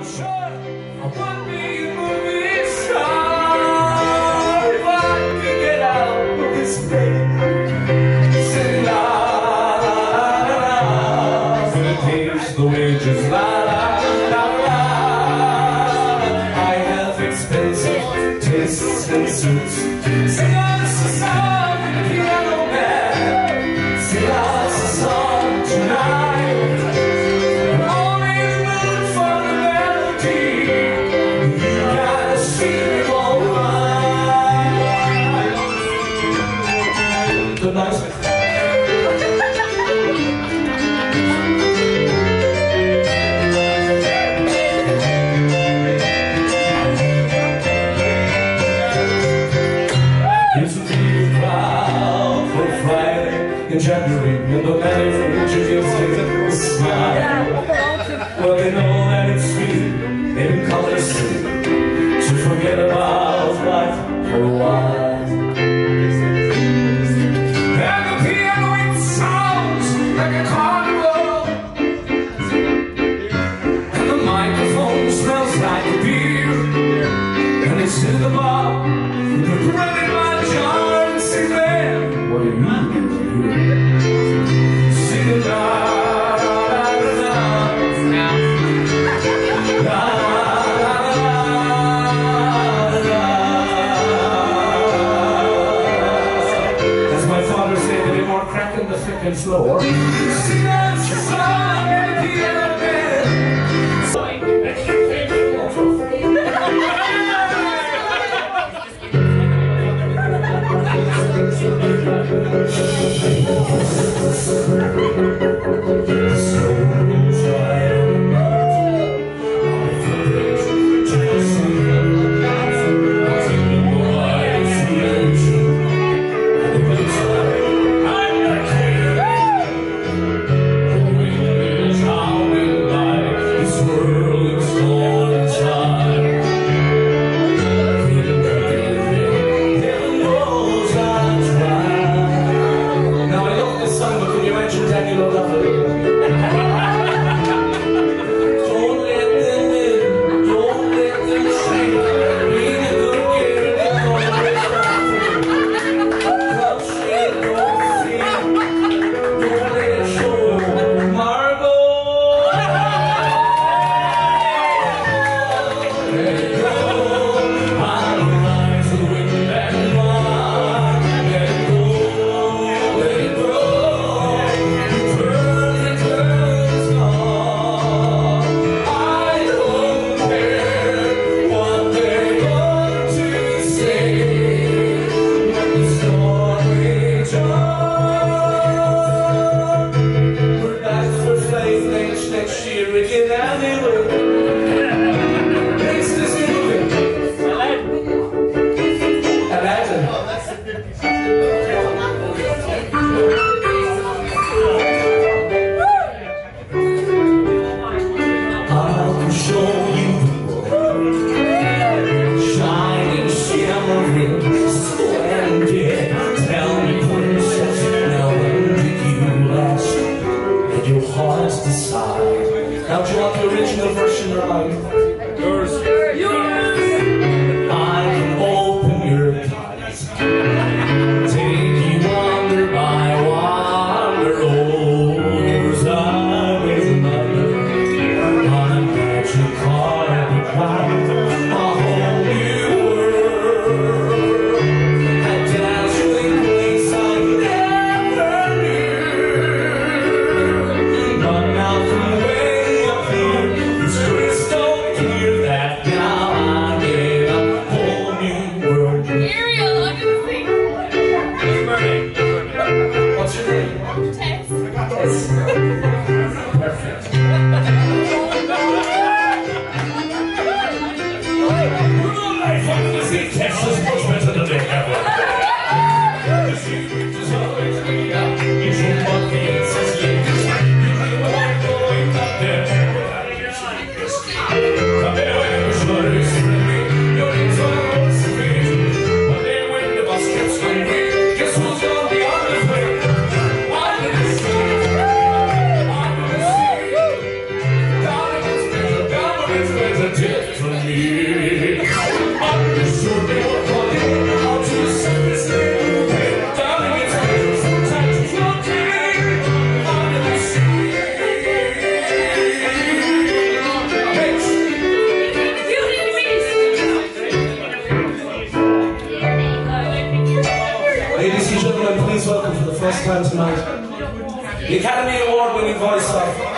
The Música next year again anyway. Academy Award winning voice of